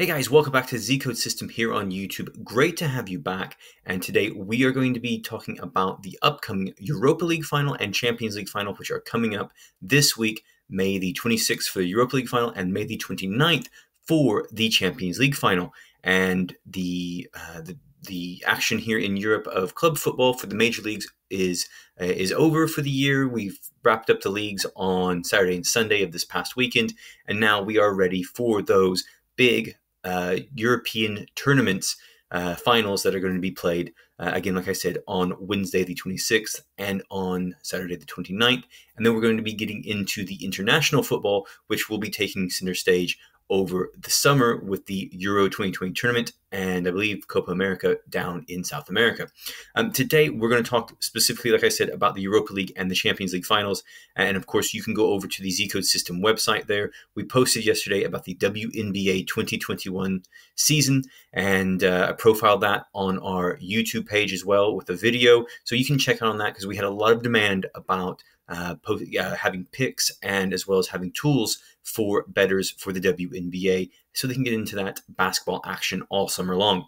Hey guys, welcome back to Z Code System here on YouTube. Great to have you back. And today we are going to be talking about the upcoming Europa League final and Champions League final, which are coming up this week, May the 26th for the Europa League final and May the 29th for the Champions League final. And the, uh, the the action here in Europe of club football for the major leagues is uh, is over for the year. We've wrapped up the leagues on Saturday and Sunday of this past weekend, and now we are ready for those big uh, European tournaments uh, finals that are going to be played uh, again, like I said, on Wednesday the 26th and on Saturday the 29th. And then we're going to be getting into the international football, which will be taking center stage over the summer with the Euro 2020 tournament and I believe Copa America down in South America. Um, today, we're going to talk specifically, like I said, about the Europa League and the Champions League finals. And of course, you can go over to the Z Code System website there. We posted yesterday about the WNBA 2021 season, and uh, I profiled that on our YouTube page as well with a video. So you can check out on that because we had a lot of demand about uh, uh, having picks and as well as having tools for betters for the WNBA so they can get into that basketball action all summer long.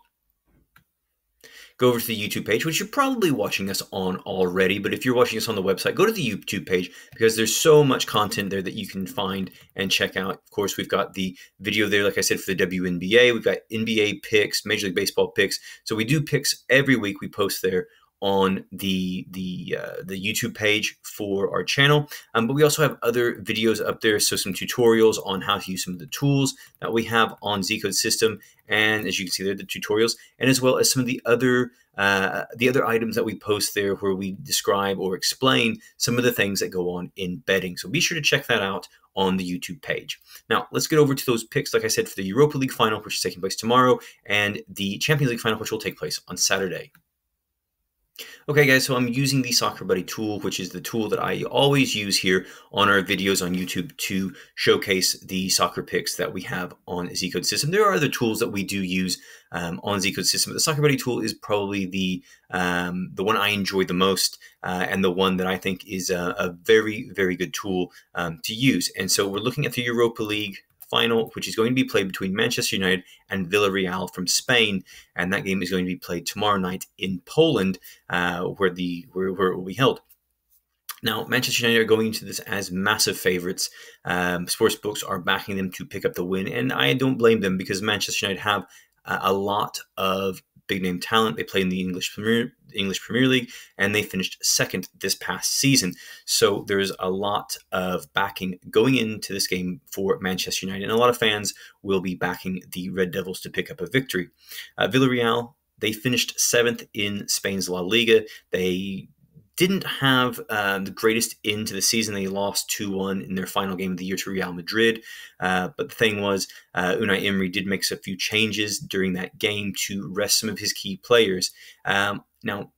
Go over to the YouTube page, which you're probably watching us on already, but if you're watching us on the website, go to the YouTube page because there's so much content there that you can find and check out. Of course, we've got the video there, like I said, for the WNBA. We've got NBA picks, Major League Baseball picks. So we do picks every week. We post there on the the uh, the YouTube page for our channel. Um, but we also have other videos up there, so some tutorials on how to use some of the tools that we have on Zcode System, and as you can see there, the tutorials, and as well as some of the other uh, the other items that we post there, where we describe or explain some of the things that go on in betting. So be sure to check that out on the YouTube page. Now, let's get over to those picks, like I said, for the Europa League final, which is taking place tomorrow, and the Champions League final, which will take place on Saturday. Okay guys, so I'm using the Soccer Buddy tool, which is the tool that I always use here on our videos on YouTube to showcase the soccer picks that we have on Zcode System. There are other tools that we do use um, on Zcode System, but the Soccer Buddy tool is probably the um, the one I enjoy the most uh, and the one that I think is a, a very, very good tool um, to use. And so we're looking at the Europa League final, which is going to be played between Manchester United and Villarreal from Spain, and that game is going to be played tomorrow night in Poland, uh, where the where, where it will be held. Now, Manchester United are going into this as massive favorites. Um, sports books are backing them to pick up the win, and I don't blame them because Manchester United have a lot of big name talent. They play in the English Premier English Premier League, and they finished second this past season. So there's a lot of backing going into this game for Manchester United, and a lot of fans will be backing the Red Devils to pick up a victory. Uh, Villarreal they finished seventh in Spain's La Liga. They didn't have uh, the greatest end to the season. They lost 2 1 in their final game of the year to Real Madrid. Uh, but the thing was, uh, Unai Emery did make a few changes during that game to rest some of his key players. Um, now,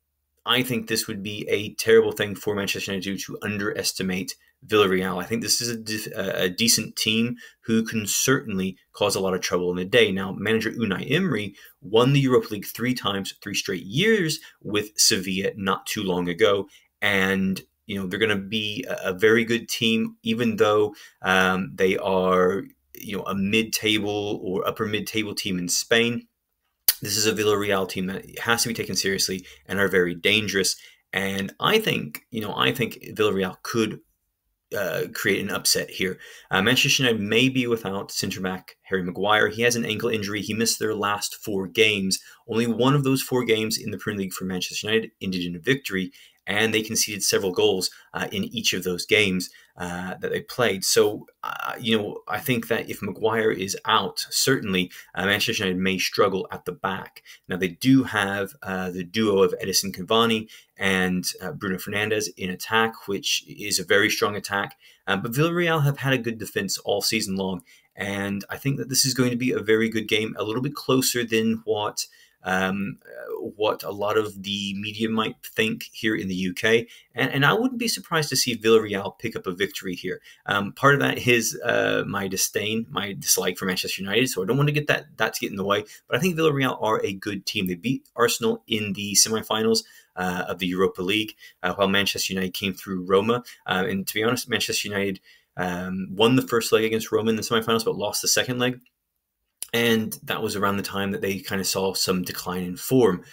I think this would be a terrible thing for Manchester United to, to underestimate Villarreal. I think this is a, a, decent team who can certainly cause a lot of trouble in the day. Now, manager Unai Emery won the Europa League three times, three straight years with Sevilla not too long ago, and you know they're going to be a, a, very good team, even though um, they are you know a mid-table or upper mid-table team in Spain. This is a Villarreal team that has to be taken seriously and are very dangerous. And I think, you know, I think Villarreal could uh, create an upset here. Uh, Manchester United may be without centre back Harry Maguire. He has an ankle injury. He missed their last four games. Only one of those four games in the Premier League for Manchester United ended in a victory, and they conceded several goals uh, in each of those games uh, that they played. So, uh, you know, I think that if Maguire is out, certainly uh, Manchester United may struggle at the back. Now, they do have uh, the duo of Edinson Cavani and uh, Bruno Fernandes in attack, which is a very strong attack. Um, but Villarreal have had a good defense all season long. And I think that this is going to be a very good game, a little bit closer than what um, what a lot of the media might think here in the UK. And, and, I wouldn't be surprised to see Villarreal pick up a victory here. Um, part of that is uh, my disdain, my dislike for Manchester United. So I don't want to get that, that to get in the way. But I think Villarreal are a good team. They beat Arsenal in the semifinals. Uh, of the Europa League, uh, while Manchester United came through Roma. Uh, and to be honest, Manchester United um, won the first leg against Roma in the semifinals, but lost the second leg. and that was around the time that they kind of saw some decline in form.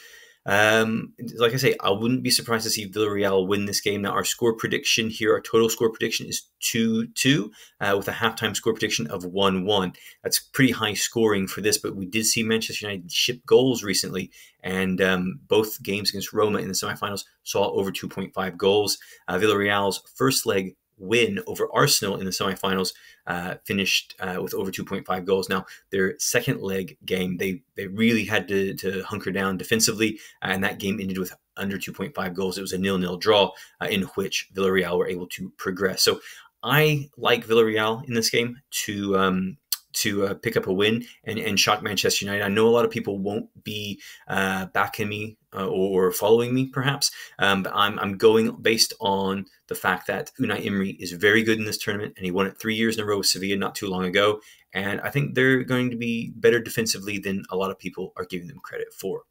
Um, like I say, I wouldn't be surprised to see Villarreal win this game. Now, our score prediction here, our total score prediction is 2 2, uh, with a halftime score prediction of 1 1. That's pretty high scoring for this, but we did see Manchester United ship goals recently, and um, both games against Roma in the semifinals saw over 2.5 goals. Uh, Villarreal's first leg win over Arsenal in the semifinals uh, finished uh, with over 2.5 goals. Now, their second leg game, they they really had to, to hunker down defensively, uh, and that game ended with under 2.5 goals. It was a nil-nil draw uh, in which Villarreal were able to progress. So I like Villarreal in this game to um, to uh, pick up a win and, and shock Manchester United. I know a lot of people won't be uh, backing me uh, or following me, perhaps, um, but I'm, I'm going based on the fact that Unai Emery is very good in this tournament and he won it three years in a row with Sevilla not too long ago. And I think they're going to be better defensively than a lot of people are giving them credit for.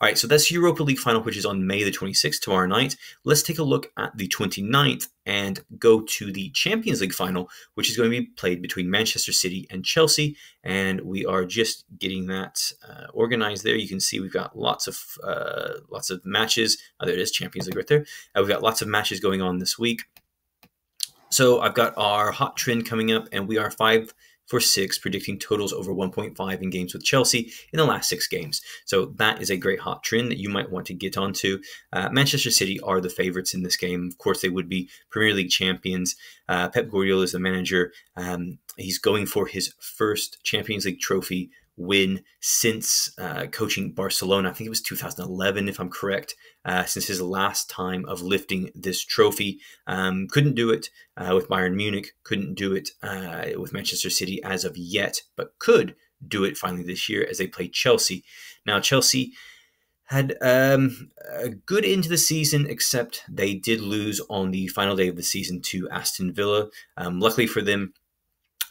All right, so that's Europa League final, which is on May the 26th, tomorrow night. Let's take a look at the 29th and go to the Champions League final, which is going to be played between Manchester City and Chelsea. And we are just getting that uh, organized there. You can see we've got lots of uh, lots of matches. Oh, there it is, Champions League right there. Uh, we've got lots of matches going on this week. So I've got our hot trend coming up, and we are five for six, predicting totals over 1.5 in games with Chelsea in the last six games. So that is a great hot trend that you might want to get onto. Uh, Manchester City are the favorites in this game. Of course, they would be Premier League champions. Uh, Pep Guardiola is the manager. Um, he's going for his first Champions League trophy win since uh, coaching Barcelona. I think it was 2011, if I'm correct, uh, since his last time of lifting this trophy. Um, couldn't do it uh, with Bayern Munich, couldn't do it uh, with Manchester City as of yet, but could do it finally this year as they play Chelsea. Now, Chelsea had um, a good into the season, except they did lose on the final day of the season to Aston Villa. Um, luckily for them,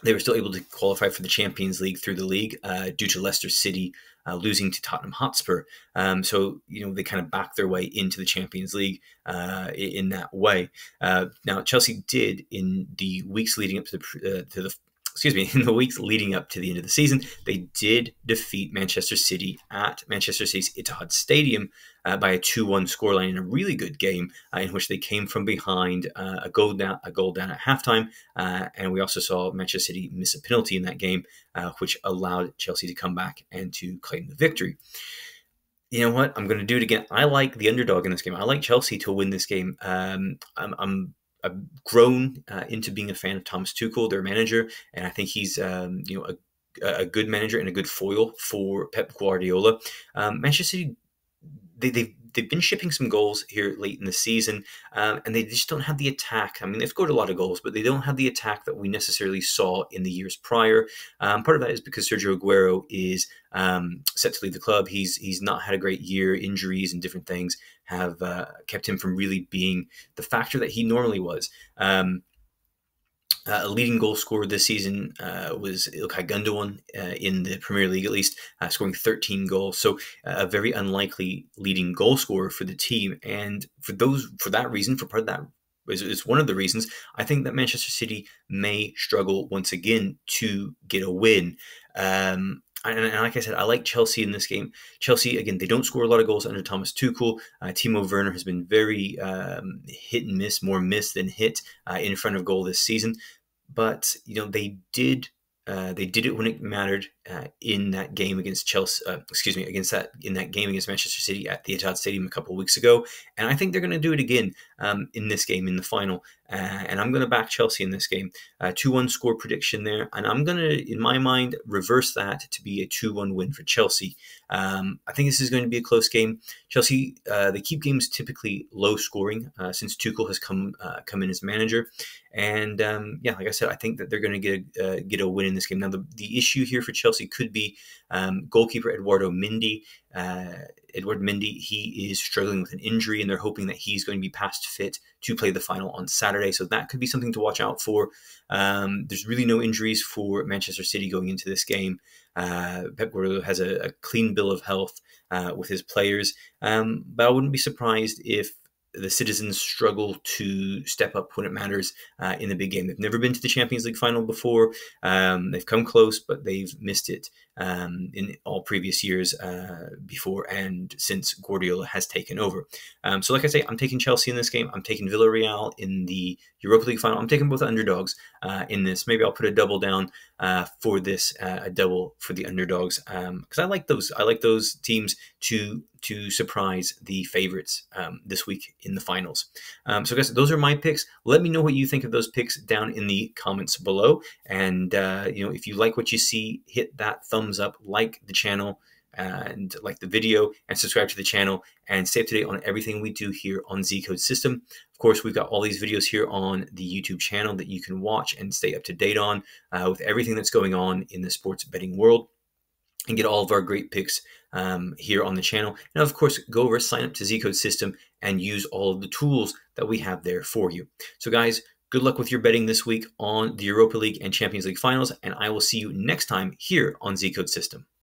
they were still able to qualify for the Champions League through the league uh, due to Leicester City uh, losing to Tottenham Hotspur. Um, so you know they kind of backed their way into the Champions League uh, in that way. Uh, now Chelsea did in the weeks leading up to the uh, to the excuse me, in the weeks leading up to the end of the season, they did defeat Manchester City at Manchester City's Etihad Stadium uh, by a 2-1 scoreline in a really good game uh, in which they came from behind uh, a goal down a goal down at halftime, uh, and we also saw Manchester City miss a penalty in that game, uh, which allowed Chelsea to come back and to claim the victory you know what? I'm going to do it again. I like the underdog in this game. I like Chelsea to win this game. Um, I'm, I'm I've grown uh, into being a fan of Thomas Tuchel, their manager, and I think he's um, you know a, a, good manager and a good foil for Pep Guardiola. Um, Manchester City, they, they've they've been shipping some goals here late in the season, um, and they just don't have the attack. I mean, they've scored a lot of goals, but they don't have the attack that we necessarily saw in the years prior. Um, part of that is because Sergio Aguero is um, set to leave the club. He's he's not had a great year. Injuries and different things have uh, kept him from really being the factor that he normally was. Um, uh, a leading goal scorer this season uh, was Ilkay Gundogan uh, in the Premier League, at least, uh, scoring 13 goals. So uh, a very unlikely leading goal scorer for the team. And for those, for that reason, for part of that is, is one of the reasons I think that Manchester City may struggle once again to get a win. Um, and, and, like I said, I like Chelsea in this game. Chelsea, again, they don't score a lot of goals under Thomas Tuchel. Uh, Timo Werner has been very um, hit and miss, more miss than hit uh, in front of goal this season. But, you know, they did uh, they did it when it mattered uh, in that game against Chelsea. Uh, excuse me, against that in that game against Manchester City at the Etihad Stadium a couple weeks ago, and I think they're going to do it again um, in this game in the final. Uh, and I'm going to back Chelsea in this game. Uh, two-one score prediction there, and I'm going to, in my mind, reverse that to be a two-one win for Chelsea. Um, I think this is going to be a close game. Chelsea they keep games typically low scoring since Tuchel has come come in as manager, and um, yeah, like I said, I think that they're going to get a, uh, get a win in this game. Now, the, the issue here for Chelsea could be um, goalkeeper Eduardo Mendy. Uh, Edward Mendy, he is struggling with an injury, and they're hoping that he's going to be past fit to play the final on Saturday. So that could be something to watch out for. Um, there's really no injuries for Manchester City going into this game. Uh, Pep Guardiola has a, a, clean bill of health uh, with his players, um, but I wouldn't be surprised if the citizens struggle to step up when it matters uh, in the big game. They've never been to the Champions League final before. Um, they've come close, but they've missed it um, in all previous years uh, before and since Guardiola has taken over. Um, so, like I say, I'm taking Chelsea in this game. I'm taking Villarreal in the Europa League final. I'm taking both underdogs uh, in this. Maybe I'll put a double down uh, for this, uh, a double for the underdogs, because um, I like those. I like those teams to to surprise the favorites um, this week in the finals. Um, so, guys, those are my picks. Let me know what you think of those picks down in the comments below. And uh, you know, if you like what you see, hit that thumbs up, like the channel and like the video and subscribe to the channel and stay up to date on everything we do here on Z Code System. Of course, we've got all these videos here on the YouTube channel that you can watch and stay up to date on uh, with everything that's going on in the sports betting world and get all of our great picks um, here on the channel. And of course, go over, sign up to Z Code System and use all of the tools that we have there for you. So guys, good luck with your betting this week on the Europa League and Champions League finals, and I will see you next time here on Z Code System.